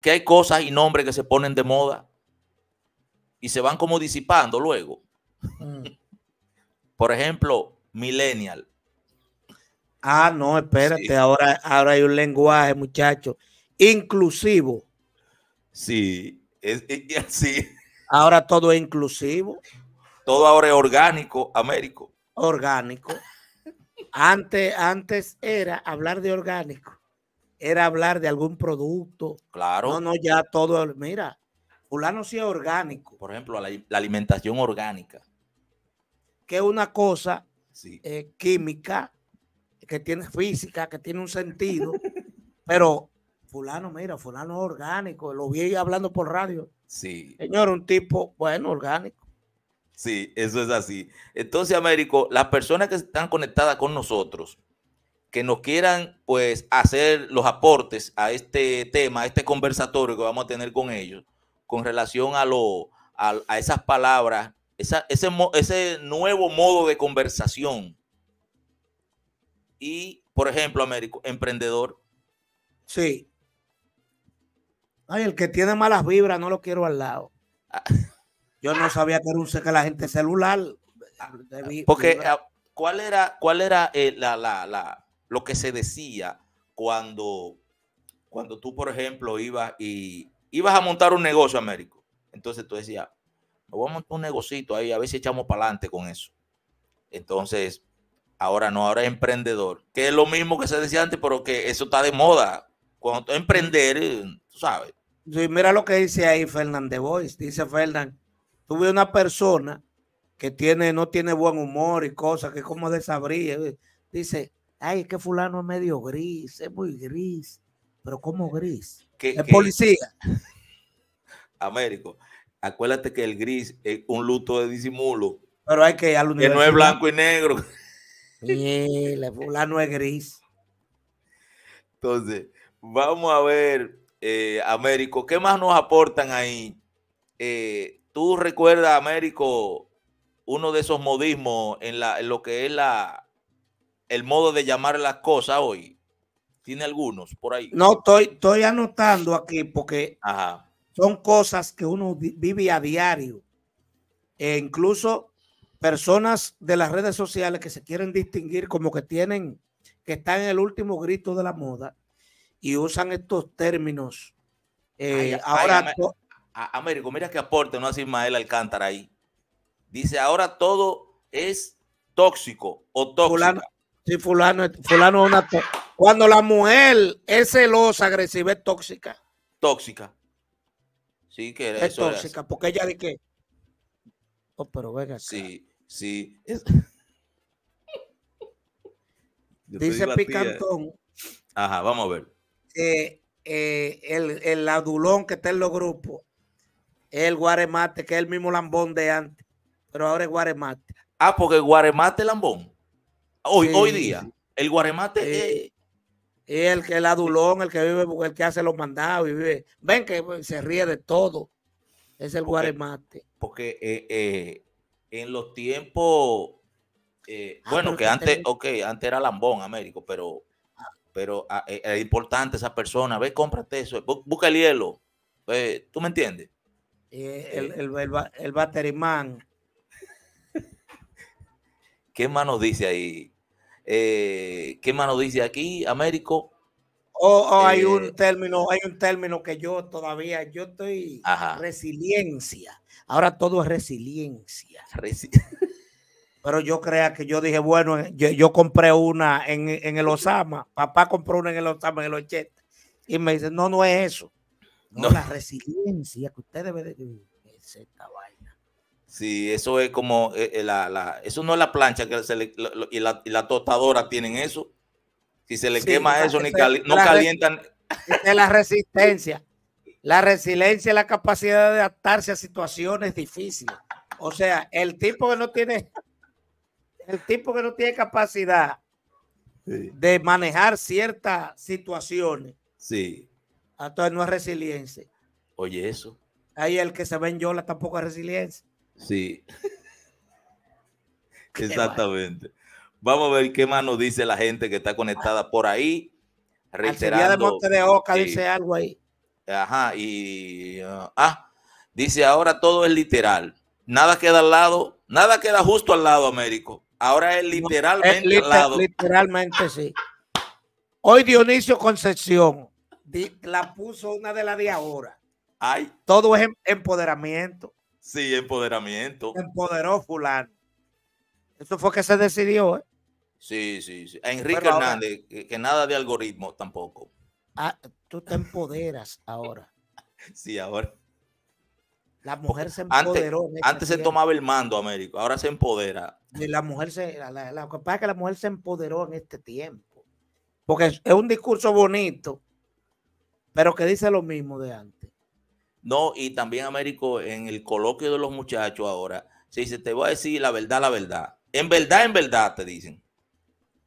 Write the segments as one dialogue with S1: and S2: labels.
S1: que hay cosas y nombres que se ponen de moda y se van como disipando luego. Mm. Por ejemplo, millennial.
S2: Ah, no, espérate, ahora, ahora hay un lenguaje, muchacho, inclusivo.
S1: Sí, es, sí.
S2: Ahora todo es inclusivo.
S1: Todo ahora es orgánico, Américo.
S2: Orgánico. Antes, antes era hablar de orgánico, era hablar de algún producto.
S1: Claro.
S2: No, no, ya todo, mira, fulano sí es orgánico.
S1: Por ejemplo, la, alimentación orgánica.
S2: Que es una cosa eh, química, que tiene física, que tiene un sentido, pero fulano, mira, fulano es orgánico, lo vi hablando por radio.
S1: Sí.
S2: Señor, un tipo, bueno, orgánico.
S1: Sí, eso es así. Entonces, Américo, las personas que están conectadas con nosotros, que nos quieran pues hacer los aportes a este tema, a este conversatorio que vamos a tener con ellos, con relación a, lo, a, esas palabras, ese, ese nuevo modo de conversación. Y, por ejemplo, Américo, emprendedor.
S2: Sí. Ay, el que tiene malas vibras no lo quiero al lado. Ah. Yo no sabía que era un que la gente celular.
S1: Porque, ah, ¿cuál era, cuál era eh, la, la, la, lo que se decía cuando, cuando tú, por ejemplo, ibas y ibas a montar un negocio, Américo? Entonces tú decías, me voy a montar un negocito ahí, a ver si echamos para adelante con eso. Entonces, ahora no, ahora es emprendedor, que es lo mismo que se decía antes, pero que eso está de moda. Cuando tú emprender, tú sabes.
S2: Sí, mira lo que dice ahí Fernández Boys. Dice Fernán, tuve una persona que tiene, no tiene buen humor y cosas que como desabría. Dice, ay, es que fulano es medio gris, es muy gris. Pero ¿cómo gris? es policía.
S1: Américo, acuérdate que el gris es un luto de disimulo.
S2: Pero hay que
S1: al Que no es blanco y negro.
S2: el fulano es gris.
S1: Entonces, vamos a ver, eh, Américo, ¿qué más nos aportan ahí? Eh, ¿Tú recuerdas, Américo, uno de esos modismos en, la, lo que es la, el modo de llamar las cosas hoy? ¿Tiene algunos por ahí?
S2: No, estoy, estoy anotando aquí porque son cosas que uno vive a diario. E incluso personas de las redes sociales que se quieren distinguir como que tienen, que están en el último grito de la moda y usan estos términos. Eh, ahora,
S1: Américo, mira que aporte, no hace Ismael Alcántara ahí. Dice, ahora todo es tóxico o tóxico.
S2: Sí, fulano, fulano una Cuando la mujer es celosa, agresiva, es tóxica.
S1: Tóxica. Sí, que
S2: es tóxica, porque ella de qué. Oh, pero venga.
S1: Sí, sí.
S2: Dice Picantón.
S1: Ajá, vamos a ver.
S2: Eh, el, el adulón que está en los grupos el Guaremate, que es el mismo lambón de antes, pero ahora es Guaremate.
S1: Ah, porque el Guaremate lambón. Hoy, hoy día, el Guaremate es...
S2: el que el adulón, el que vive, el que hace los mandados y vive. Ven que se ríe de todo. Es el Guaremate.
S1: Porque eh, eh, en los tiempos, eh, ah, bueno, que antes, ok, antes era lambón, Américo, pero, pero ah, es importante esa persona. Ve, cómprate eso, busca el hielo. ¿Tú me entiendes?
S2: Eh, el, el, el, batteryman.
S1: ¿Qué mano dice ahí? Eh, ¿Qué mano dice aquí, Américo?
S2: Oh, hay un eh, término, hay un término que yo todavía, yo estoy resiliencia. Ahora todo es resiliencia. Pero yo crea que yo dije, bueno, yo, compré una en, en, el Osama, papá compró una en el Osama en el 80. Y me dice, no, no es eso. No, la resiliencia que usted debe de.
S1: Sí, eso es como eh, eh, la, la, eso no es la plancha que se le, y, la, y, la, tostadora tienen eso. Si se le quema eso, ni no calientan.
S2: Es la resistencia. La resiliencia es la capacidad de adaptarse a situaciones difíciles. O sea, el tipo que no tiene, el tipo que no tiene capacidad de manejar ciertas situaciones.
S1: Sí
S2: entonces no es resiliencia.
S1: Oye, eso.
S2: Ahí el que se ve en Yola tampoco es resiliencia.
S1: Sí. Exactamente. Vamos a ver qué más nos dice la gente que está conectada por ahí.
S2: Reiterando. de Monte de Oca dice algo ahí.
S1: Ajá, y. Uh, ah, dice ahora todo es literal. Nada queda al lado, nada queda justo al lado, Américo. Ahora es literalmente al lado.
S2: Literalmente, sí. Hoy Dionisio Concepción la puso una de las de ahora.
S1: Ay.
S2: Todo es em, empoderamiento.
S1: Sí, empoderamiento.
S2: Empoderó fulano. Eso fue que se decidió, ¿eh?
S1: Sí, sí, sí. Enrique Hernández, que, nada de algoritmo tampoco.
S2: Ah, tú te empoderas ahora.
S1: sí, ahora.
S2: La mujer se empoderó.
S1: Antes, este antes se tomaba el mando, Américo, ahora se empodera.
S2: Y la mujer se, la, lo que pasa es que la mujer se empoderó en este tiempo. Porque es, es un discurso bonito, pero que dice lo mismo de antes.
S1: No, y también, Américo, en el coloquio de los muchachos ahora, se dice, te voy a decir la verdad, la verdad. En verdad, en verdad, te dicen.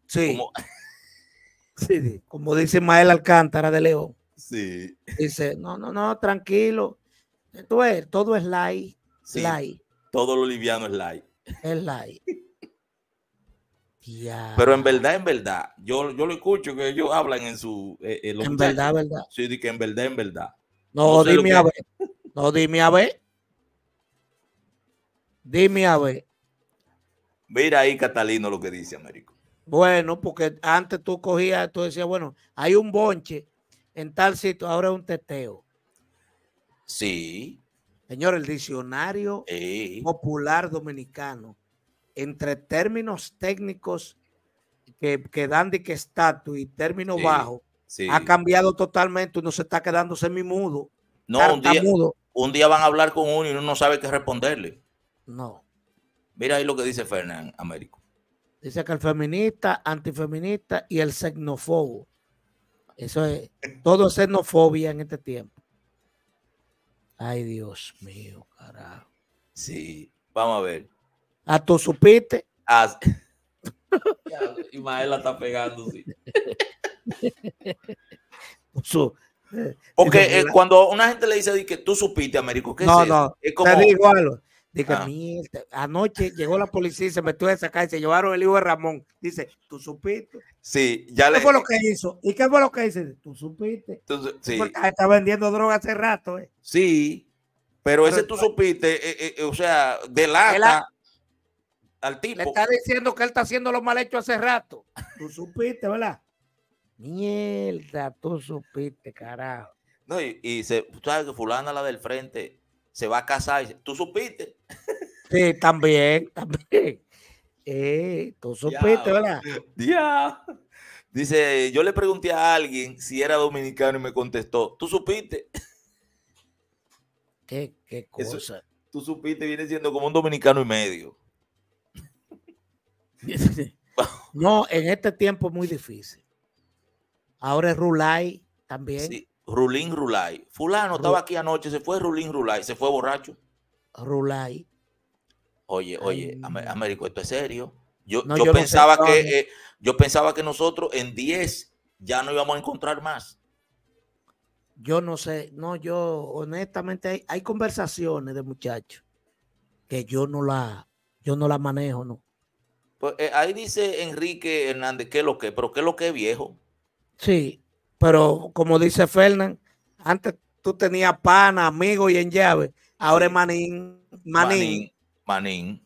S2: Sí. Como, sí, como dice Mael Alcántara de León.
S1: Sí.
S2: Dice, no, no, no, tranquilo. Todo es light. Sí,
S1: Todo lo liviano es light.
S2: Es light.
S1: Pero en verdad, en verdad, yo, yo lo escucho que ellos hablan en su...
S2: Eh, eh, en verdad, verdad.
S1: Sí, de que en verdad, en verdad.
S2: No, dime a ver. No, dime a ver. Dime a ver.
S1: Mira ahí, Catalino, lo que dice Américo.
S2: Bueno, porque antes tú cogías, tú decías, bueno, hay un bonche en tal sitio, ahora es un teteo.
S1: Sí.
S2: Señor, el diccionario popular dominicano, entre términos técnicos que, que dan de que estatus y términos ha cambiado totalmente. Uno se está quedando semimudo.
S1: No, un día, un día van a hablar con uno y uno no sabe qué responderle.
S2: No.
S1: Mira ahí lo que dice Fernán Américo.
S2: Dice que el feminista, antifeminista y el xenófobo. Eso es, todo es xenofobia en este tiempo. Ay, Dios mío, carajo.
S1: Sí, vamos a ver.
S2: ¿A tú supiste?
S1: Ah, Ismael la está pegando, sí. Porque eh, cuando una gente le dice que tú supiste, Américo, ¿qué
S2: no, es No, es como... te digo algo. Dice, ah. anoche llegó la policía y se metió a esa calle, se llevaron el hijo de Ramón. Dice, ¿tú supiste?
S1: Sí, ya
S2: ¿Qué fue lo que hizo? ¿Y qué fue lo que dice? ¿Tú supiste?
S1: sí.
S2: Porque está vendiendo droga hace rato, ¿eh?
S1: Sí, pero, ese tú supiste, eh, eh, o sea, delata al tipo.
S2: Le está diciendo que él está haciendo lo mal hecho hace rato. Tú supiste, ¿verdad? Mierda, tú supiste, carajo.
S1: No, y, y se, sabes que fulana la del frente se va a casar y dice, ¿tú supiste?
S2: Sí, también, también. Eh, tú supiste, ¿verdad?
S1: Ya. Dice, yo le pregunté a alguien si era dominicano y me contestó, ¿tú supiste?
S2: ¿Qué, qué cosa?
S1: tú supiste, viene siendo como un dominicano y medio.
S2: No, en este tiempo es muy difícil. Ahora es Rulay también. Sí,
S1: Rulín Rulay. Fulano estaba aquí anoche, se fue Rulín Rulay, se fue borracho.
S2: Rulay.
S1: Oye, oye, Américo, esto es serio. Yo, yo, pensaba que eh, yo pensaba que nosotros en 10 ya no íbamos a encontrar más.
S2: Yo no sé, no, yo honestamente hay, conversaciones de muchachos que yo no la, yo no la manejo, no.
S1: Pues eh, ahí dice Enrique Hernández, ¿qué es lo que? ¿Pero qué es lo que es viejo?
S2: Sí, pero como dice Fernán, antes tú tenías pana, amigo y en llave. Ahora es Manín. Manín.
S1: Manín.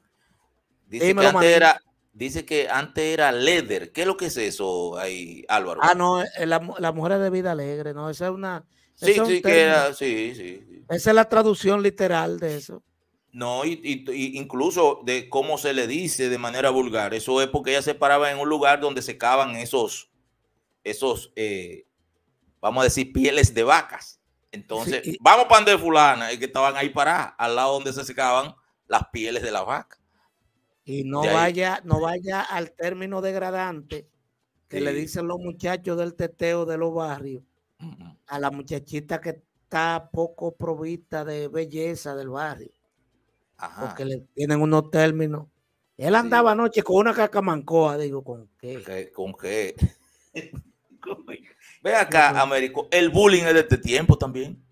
S1: Dice, que antes Era, dice que antes era Leder. ¿Qué es lo que es eso ahí, Álvaro?
S2: Ah, no, eh, la, la mujer de vida alegre, ¿no? Esa es una.
S1: Sí, sí, que era, sí, sí,
S2: Esa es la traducción literal de eso.
S1: No, y, y, incluso de cómo se le dice de manera vulgar. Eso es porque ella se paraba en un lugar donde se cavan esos, esos, eh, vamos a decir, pieles de vacas. Entonces, vamos para de fulana, y que estaban ahí paradas, al lado donde se secaban las pieles de la vaca.
S2: Y no vaya, no vaya al término degradante que le dicen los muchachos del teteo de los barrios a la muchachita que está poco provista de belleza del barrio. Porque le tienen unos términos. Él andaba anoche con una cacamancoa, digo, ¿con qué?
S1: ¿Con qué? Ve acá, Américo, el bullying es de este tiempo también.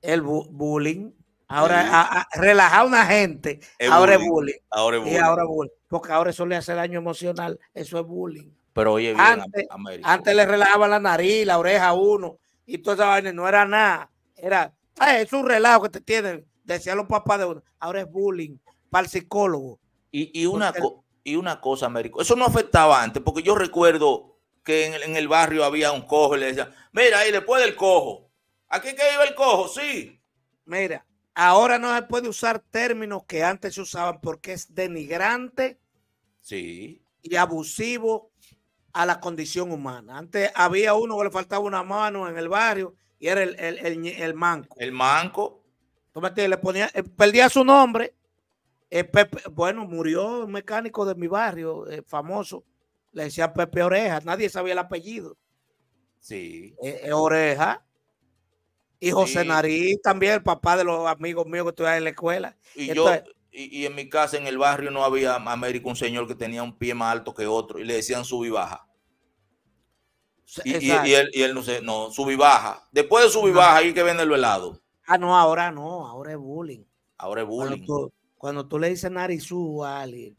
S2: El bullying. Ahora, relajar a una gente, ahora es bullying.
S1: Ahora es bullying.
S2: Y ahora bullying. Porque ahora eso le hace daño emocional. Eso es bullying.
S1: Pero oye, bien,
S2: antes, antes le relajaban la nariz, la oreja a uno y toda esa vaina no era nada. era, es un relajo que te tienen, decían los papás de uno, ahora es bullying para el psicólogo.
S1: Y, una, y una cosa, Américo, eso no afectaba antes, porque yo recuerdo que en, el barrio había un cojo y le decían, mira, ahí después del cojo, ¿aquí que iba el cojo? Sí.
S2: Mira, ahora no se puede usar términos que antes se usaban porque es denigrante
S1: sí.
S2: y abusivo a la condición humana. Antes había uno que le faltaba una mano en el barrio y era el, el, manco.
S1: El manco.
S2: le ponía, eh, perdía su nombre. Eh, bueno, murió un mecánico de mi barrio, eh, famoso. Le decía Pepe Oreja, nadie sabía el apellido.
S1: Sí.
S2: Oreja. Y José Nariz también, el papá de los amigos míos que estudiaban en la escuela.
S1: Y yo, y, en mi casa, en el barrio, no había América un señor que tenía un pie más alto que otro y le decían sub y baja. Y, él, y él no sé, no, sub y baja. Después de sub y baja, hay que venderlo helado.
S2: Ah, no, ahora no, ahora es bullying.
S1: Ahora es bullying.
S2: Cuando tú, le dices narizú a alguien,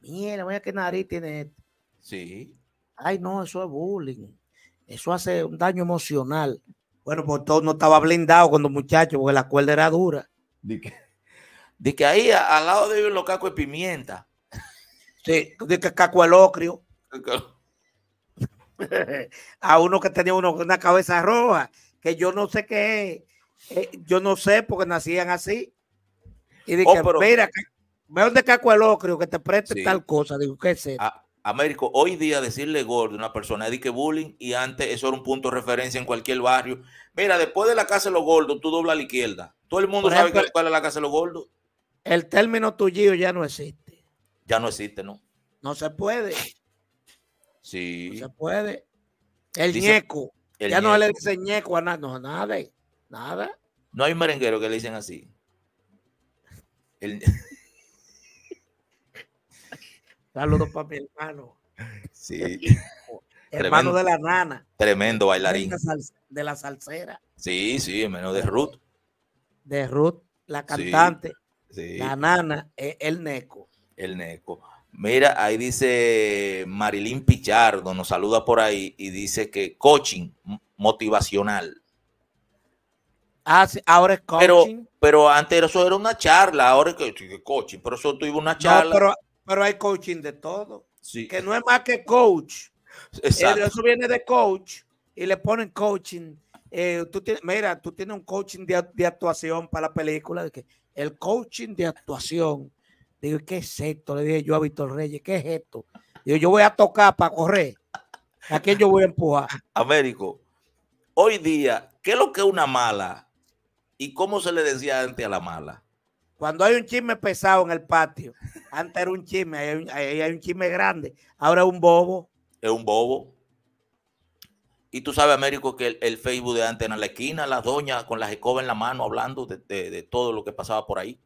S2: mira, mira qué nariz tiene. Este".
S1: Sí.
S2: Ay, no, eso es bullying. Eso hace un daño emocional. Bueno, pues todo no estaba blindado cuando muchachos, porque la cuerda era dura.
S1: ¿De qué? De que ahí al lado de los cacos de pimienta.
S2: Sí, de que caco el ocrio. a uno que tenía uno una cabeza roja, que yo no sé qué es. Eh, yo no sé porque nacían así. Y dije, oh, mira, ve donde caco el ocrio, que te preste tal cosa. Digo, ¿qué es eso?
S1: Américo, hoy día decirle gordo a una persona es de que bullying y antes eso era un punto de referencia en cualquier barrio. Mira, después de la casa de los gordos, tú doblas a la izquierda. Todo el mundo sabe cuál es la casa de los gordos
S2: el término tuyo ya no existe.
S1: Ya no existe, ¿no?
S2: No se puede.
S1: Sí.
S2: No se puede. El ñeco. ya no le dice ñeco a nada, no, nada, nada.
S1: No hay merenguero que le dicen así. El...
S2: Saludos para mi hermano.
S1: Sí.
S2: hermano de la nana.
S1: Tremendo bailarín.
S2: De la salsera.
S1: Sí, sí, menos de Ruth.
S2: De Ruth, la cantante. La nana es el Neco.
S1: El Neco. Mira, ahí dice Marilyn Pichardo, nos saluda por ahí y dice que coaching motivacional.
S2: Ah, sí, ahora es
S1: coaching. Pero, pero antes eso era una charla, ahora es que, coaching, pero eso tuvo una charla.
S2: Pero, hay coaching de todo. Sí. Que no es más que coach. Exacto. Eso viene de coach y le ponen coaching. Eh, tú tienes, mira, tú tienes un coaching de, de actuación para la película. De que, el coaching de actuación. Digo, ¿qué es esto? Le dije yo a Víctor Reyes, ¿qué es esto? Digo, yo voy a tocar para correr. ¿A quién yo voy a empujar?
S1: Américo, hoy día, ¿qué es lo que es una mala? ¿Y cómo se le decía antes a la mala?
S2: Cuando hay un chisme pesado en el patio, antes era un chisme, hay un, chisme grande, ahora es un bobo.
S1: Es un bobo. Y tú sabes, Américo, que el, Facebook de antes en la esquina, las doñas con las escobas en la mano hablando de, todo lo que pasaba por ahí.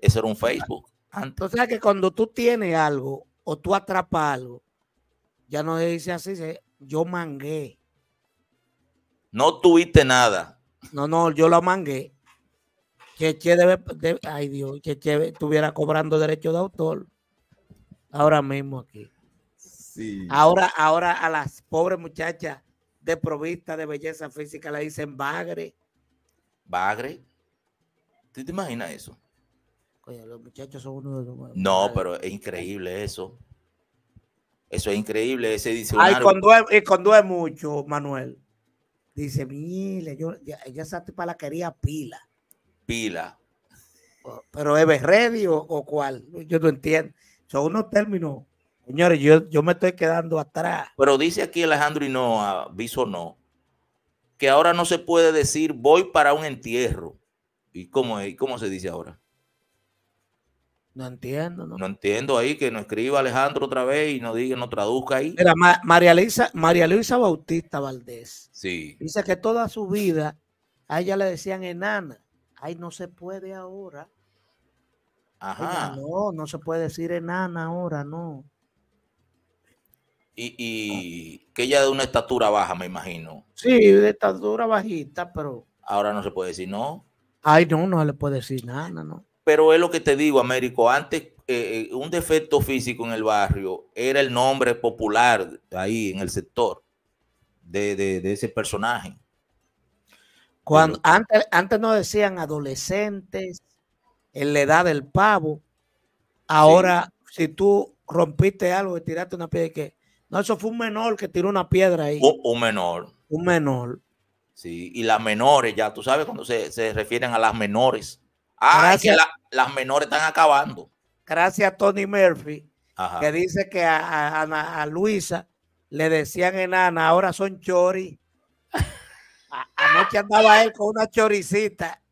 S1: Ese era un Facebook.
S2: Entonces, que cuando tú tienes algo o tú atrapas algo, ya no se dice así, yo mangué.
S1: No tuviste nada.
S2: No, no, yo lo mangué. Cheche debe, ay Dios, Cheche estuviera cobrando derecho de autor ahora mismo aquí.
S1: Sí.
S2: Ahora, ahora a las pobres muchachas de provista de belleza física le dicen bagre.
S1: ¿Bagre? ¿Tú te imaginas eso?
S2: Oye, los muchachos son uno de
S1: los... No, pero es increíble eso. Eso es increíble, ese diccionario.
S2: Ay, y cuando es mucho, Manuel. Dice, mire, yo, ya, esa tipa la quería pila.
S1: Pila.
S2: Pero es ready o, o cuál? Yo no entiendo. Son unos términos Señores, yo, yo me estoy quedando atrás.
S1: Pero dice aquí Alejandro y no, aviso no, que ahora no se puede decir voy para un entierro. ¿Y cómo, cómo se dice ahora?
S2: No entiendo, ¿no?
S1: No entiendo ahí que nos escriba Alejandro otra vez y nos diga, nos traduzca ahí.
S2: Mira, María, Luisa, María Luisa Bautista Valdés.
S1: Sí.
S2: Dice que toda su vida a ella le decían enana. Ay, no se puede ahora.
S1: Ajá.
S2: no, no se puede decir enana ahora, no
S1: y, que ella de una estatura baja, me imagino.
S2: Sí, de estatura bajita, pero.
S1: Ahora no se puede decir no.
S2: Ay, no, no le puede decir nada, no.
S1: Pero es lo que te digo, Américo. Antes, eh, eh, un defecto físico en el barrio era el nombre popular ahí en el sector de, ese personaje.
S2: Cuando, antes, antes nos decían adolescentes en la edad del pavo. Ahora, si tú rompiste algo y tiraste una piedra, que no, eso fue un menor que tiró una piedra ahí.
S1: Un, menor.
S2: Un menor.
S1: Sí, y las menores, ya tú sabes cuando se, refieren a las menores. Ah, que las menores están acabando.
S2: Gracias a Tony Murphy, que dice que a, Luisa le decían enana, ahora son chori. Anoche andaba él con una choricita,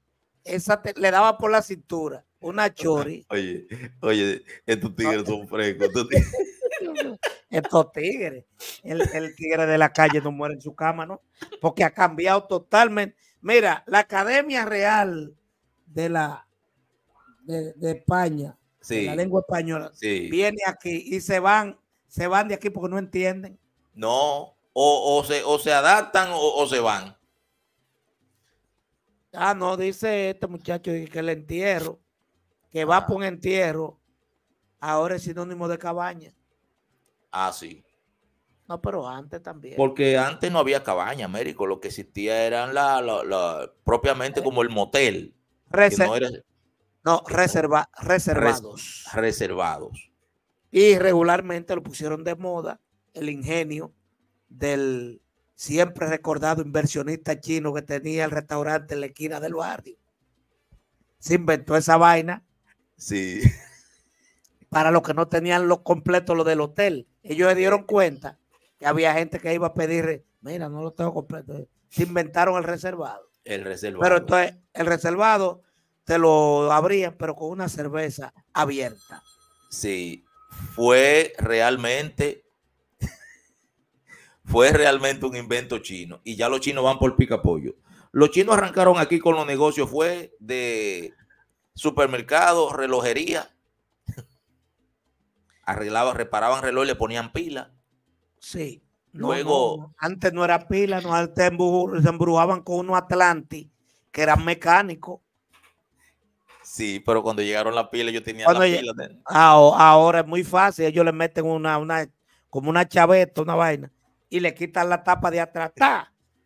S2: esa le daba por la cintura, una chori.
S1: Oye, oye, estos tigres son frescos.
S2: Estos tigres. El, tigre de la calle no muere en su cama, ¿no? Porque ha cambiado totalmente. Mira, la Academia Real de la de, España, la lengua española, viene aquí y se van, se van de aquí porque no entienden.
S1: No, o, se, o se adaptan o, se van.
S2: Ah, no, dice este muchacho que el entierro, que va ah. por un entierro, ahora es sinónimo de cabaña.
S1: Ah, sí.
S2: No, pero antes también.
S1: Porque antes no había cabaña, Américo. Lo que existía eran la, propiamente como el motel.
S2: no, reserva, reservados.
S1: reservados.
S2: Y regularmente lo pusieron de moda el ingenio del siempre recordado inversionista chino que tenía el restaurante en la esquina del barrio. Se inventó esa vaina.
S1: Sí.
S2: Para los que no tenían lo completo lo del hotel ellos se dieron cuenta que había gente que iba a pedir, mira, no lo tengo completo. Se inventaron el reservado.
S1: El reservado.
S2: Pero entonces el reservado te lo abrían, pero con una cerveza abierta.
S1: Sí, fue realmente, fue realmente un invento chino. Y ya los chinos van por pica pollo. Los chinos arrancaron aquí con los negocios, fue de supermercado, relojería arreglaban, reparaban reloj y le ponían pila.
S2: Sí. Luego. antes no era pila, no, antes se embrujaban con unos Atlantis que eran mecánicos.
S1: Sí, pero cuando llegaron las pilas, yo tenía la pila.
S2: Ahora es muy fácil, ellos le meten una, una, como una chaveta, una vaina, y le quitan la tapa de atrás,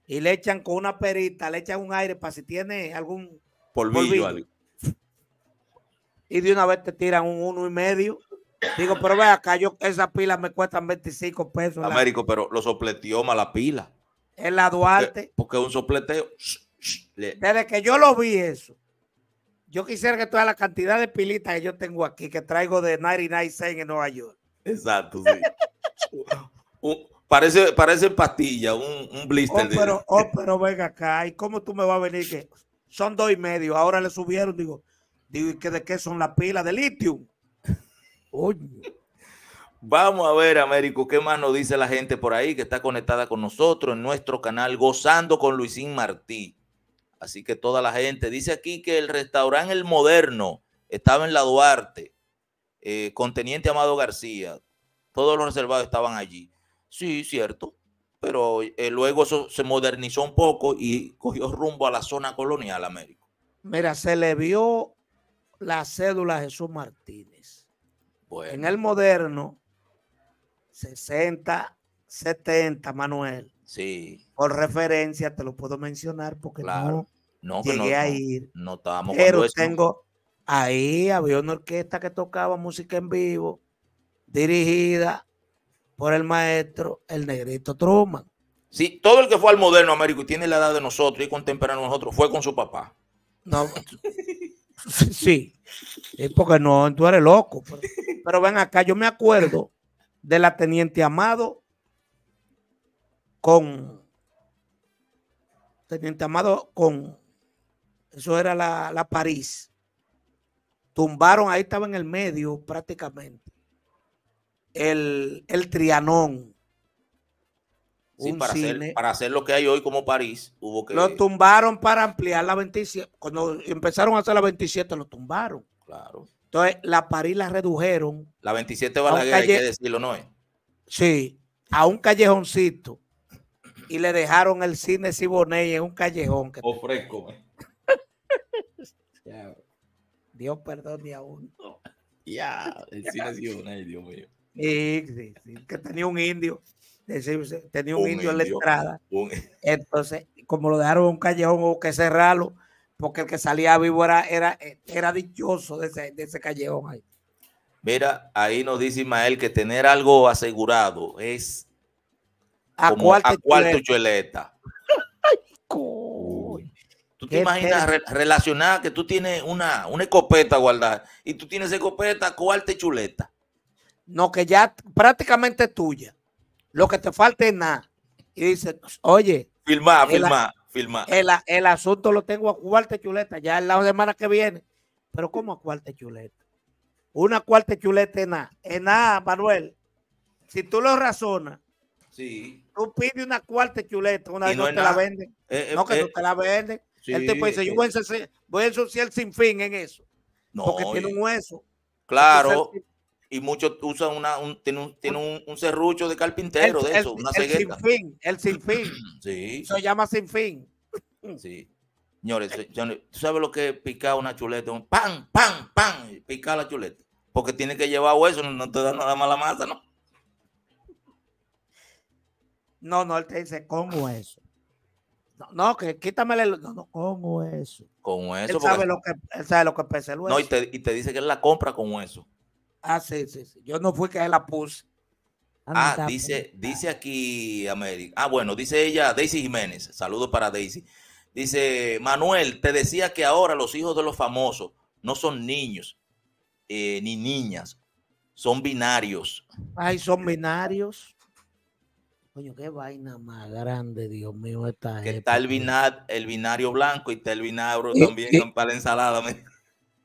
S2: y le echan con una perita, le echan un aire para si tiene algún
S1: polvillo. polvillo.
S2: Y de una vez te tiran un uno y medio. Digo, pero ve acá, yo, esas pilas me cuestan 25 pesos.
S1: Américo, pero lo sopleteó más la pila.
S2: En la Duarte.
S1: Porque, es un sopleteo.
S2: Desde que yo lo vi eso, yo quisiera que toda la cantidad de pilitas que yo tengo aquí, que traigo de 99 cent en Nueva York.
S1: Exacto, sí. parece, parece pastilla, un, un blister.
S2: Oh, pero, oh, pero venga acá, ¿y cómo tú me vas a venir que son dos y medio? Ahora le subieron, digo, digo, ¿y qué de qué son las pilas de litio?
S1: Vamos a ver, Américo, qué más nos dice la gente por ahí que está conectada con nosotros en nuestro canal Gozando con Luisín Martí. Así que toda la gente dice aquí que el restaurante El Moderno estaba en la Duarte, eh, con Teniente Amado García. Todos los reservados estaban allí. Sí, cierto. Pero eh, luego eso se modernizó un poco y cogió rumbo a la zona colonial, Américo.
S2: Mira, se le vio la cédula a Jesús Martínez en el moderno, 60, 70, Manuel.
S1: Sí.
S2: Por referencia, te lo puedo mencionar porque no, no llegué a ir.
S1: No estábamos
S2: Pero tengo, ahí había una orquesta que tocaba música en vivo, dirigida por el maestro, el negrito Truman.
S1: Sí, todo el que fue al moderno Américo y tiene la edad de nosotros y contemporáneo nosotros fue con su papá.
S2: No, Sí, porque no, tú eres loco. Pero, ven acá, yo me acuerdo de la Teniente Amado con Teniente Amado con eso era la, la París. Tumbaron, ahí estaba en el medio prácticamente. El, el Trianón
S1: para, hacer, para hacer lo que hay hoy como París, hubo que.
S2: Lo tumbaron para ampliar la 27. Cuando empezaron a hacer la 27, lo tumbaron.
S1: Claro.
S2: Entonces, la París la redujeron.
S1: La 27 Balaguer, hay que decirlo, ¿no es?
S2: Sí, a un callejoncito. Y le dejaron el cine Siboney en un callejón. Que
S1: Ofrezco.
S2: Dios perdone a uno.
S1: Ya, el cine Siboney, Dios mío.
S2: Sí, sí, sí, que tenía un indio tenía un, indio, en la entrada. Entonces, como lo dejaron en un callejón, hubo que cerrarlo, porque el que salía vivo era, era, era dichoso de ese, de ese callejón ahí.
S1: Mira, ahí nos dice Ismael que tener algo asegurado es
S2: a cuarto
S1: chuleta. Tú te imaginas relacionar que tú tienes una, una escopeta guardada y tú tienes escopeta, cuarta chuleta.
S2: No, que ya prácticamente tuya. Lo que te falta es nada. Y dice, oye.
S1: Filma, filma, filma.
S2: El, asunto lo tengo a cuarta chuleta, ya en la semana que viene. Pero ¿cómo a cuarta chuleta? Una cuarta chuleta es nada. Es nada, Manuel. Si tú lo razonas,
S1: sí.
S2: tú pides una cuarta chuleta, una vez no, te la venden. Eh, eh, no, que no eh, te la venden. el tipo dice, yo voy a, ensuciar, sin fin en eso. No, porque tiene un hueso.
S1: Claro. Y muchos usan una, un, tiene, un, un, serrucho de carpintero de eso, una
S2: cegueta. El sin fin, el sin fin.
S1: sí.
S2: Se llama sin fin.
S1: sí. Señores, ¿tú sabes lo que es picar una chuleta? Un pan, pan, pan, picar la chuleta. Porque tiene que llevar hueso, no te da nada más la masa, ¿no?
S2: No, no, él te dice con hueso. No, no que quítame el. No, no, con hueso.
S1: Con hueso.
S2: Él sabe, lo que, él sabe lo que pesa el hueso.
S1: No, y te, y te dice que él la compra con hueso.
S2: Ah, sí, sí, sí. Yo no fui que él la puse.
S1: Ah, dice, dice aquí América. Ah, bueno, dice ella, Daisy Jiménez. Saludos para Daisy. Dice, Manuel, te decía que ahora los hijos de los famosos no son niños eh, ni niñas, son binarios.
S2: Ay, son binarios. Coño, qué vaina más grande, Dios mío, esta
S1: Que está el, binario blanco y está el binario también para la ensalada.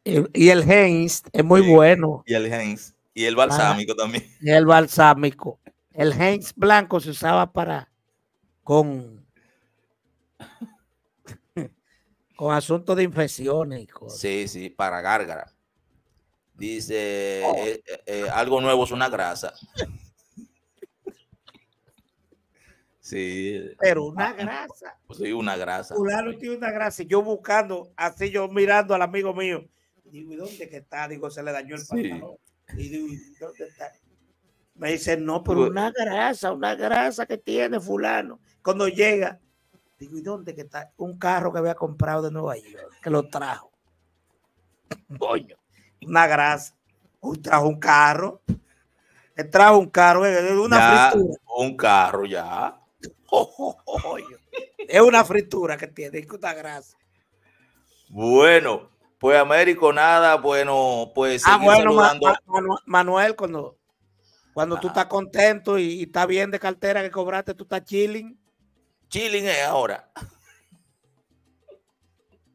S2: Y, el Heinz es muy bueno.
S1: Y el Heinz. Y el balsámico también.
S2: Y el balsámico. El Heinz blanco se usaba para con con asuntos de infecciones y cosas.
S1: Sí, sí, para gárgara. Dice, oh. eh, eh, eh, algo nuevo es una grasa. Sí.
S2: Pero una grasa.
S1: Pues sí, una grasa.
S2: Fulano tiene una grasa. Y yo buscando, así yo mirando al amigo mío. Digo, ¿y dónde que está? Digo, se le dañó el pantalón. Y digo, ¿dónde está? Me dice, no, pero una grasa, una grasa que tiene fulano. Cuando llega, Digo, ¿y dónde que está? Un carro que había comprado de Nueva York, que lo trajo. Coño, una grasa. Trajo un carro. Él trajo un carro, es una fritura.
S1: Un carro ya.
S2: es una fritura que tiene, una grasa.
S1: Bueno, pues Américo, nada, bueno, pues.
S2: Ah, bueno, Manuel, cuando, cuando tú estás contento y, y estás bien de cartera que cobraste, tú estás chilling
S1: Chilling es ahora.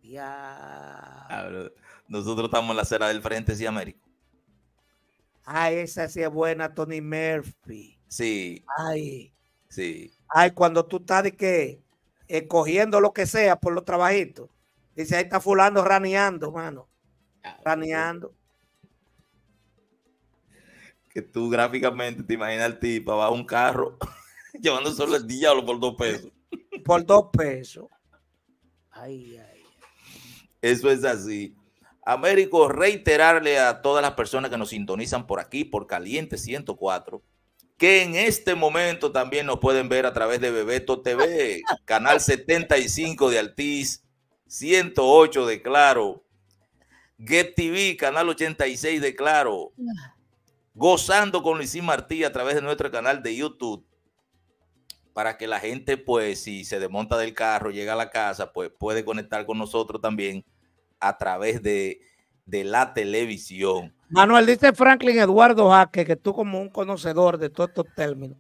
S2: Ya.
S1: Nosotros estamos en la acera del frente, sí, Américo.
S2: Ay, esa sí es buena, Tony Murphy.
S1: Sí.
S2: Ay.
S1: Sí.
S2: Ay, cuando tú estás de que escogiendo lo que sea por los trabajitos. Dice, ahí está fulano raneando, mano. Raneando.
S1: Que tú gráficamente te imaginas el tipo abajo un carro llevando solo el diablo por dos pesos
S2: por dos pesos. Ay, ay.
S1: Eso es así. Américo, reiterarle a todas las personas que nos sintonizan por aquí, por Caliente 104, que en este momento también nos pueden ver a través de Bebeto TV, canal 75 de Altiz, 108 de Claro, Get TV, canal 86 de Claro, gozando con Luisín Martí a través de nuestro canal de YouTube para que la gente, pues, si se desmonta del carro, llega a la casa, pues puede conectar con nosotros también a través de, la televisión.
S2: Manuel, dice Franklin Eduardo Jaque, que tú como un conocedor de todos estos términos,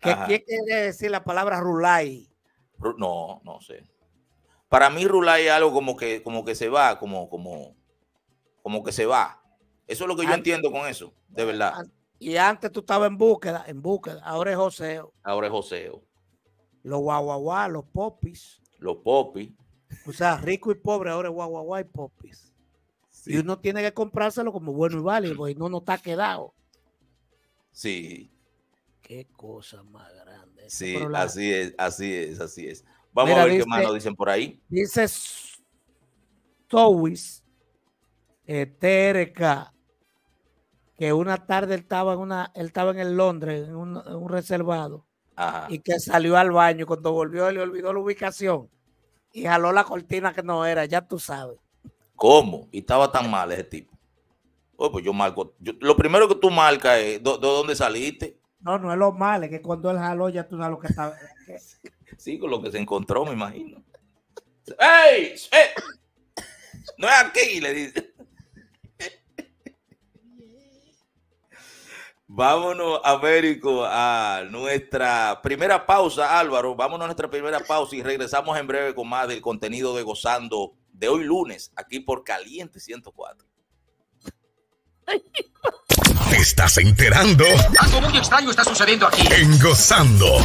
S2: ¿qué quiere decir la palabra rulay?
S1: No, no sé. Para mí rulay es algo como que, como que se va, como, como, como que se va. Eso es lo que yo entiendo con eso, de verdad.
S2: Y antes tú estabas en búsqueda, en búsqueda, ahora es joseo.
S1: Ahora es joseo
S2: los guaguaguá, los popis.
S1: Los popis.
S2: O sea, rico y pobre, ahora es guaguaguá y popis. Y uno tiene que comprárselo como bueno y válido, y no, no está quedado.
S1: Sí.
S2: Qué cosa más grande.
S1: Sí, así es, así es, así es. Vamos a ver qué más nos dicen por ahí.
S2: Dice Towis, eh, TRK, que una tarde él estaba en una, él estaba en el Londres, en un reservado, y que salió al baño. Cuando volvió, le olvidó la ubicación. y jaló la cortina que no era, ya tú sabes.
S1: ¿Cómo? Y estaba tan mal ese tipo. Oh, pues yo marco. lo primero que tú marcas es de, dónde saliste.
S2: No, no es lo malo, es que cuando él jaló ya tú sabes lo que estaba.
S1: Sí, con lo que se encontró, me imagino. ¡Ey! No es aquí, le dice. Vámonos, Américo, a nuestra primera pausa, Álvaro. Vámonos a nuestra primera pausa y regresamos en breve con más del contenido de Gozando de hoy lunes, aquí por Caliente 104.
S3: ¿Te estás enterando?
S4: Algo muy extraño está sucediendo aquí.
S3: En Gozando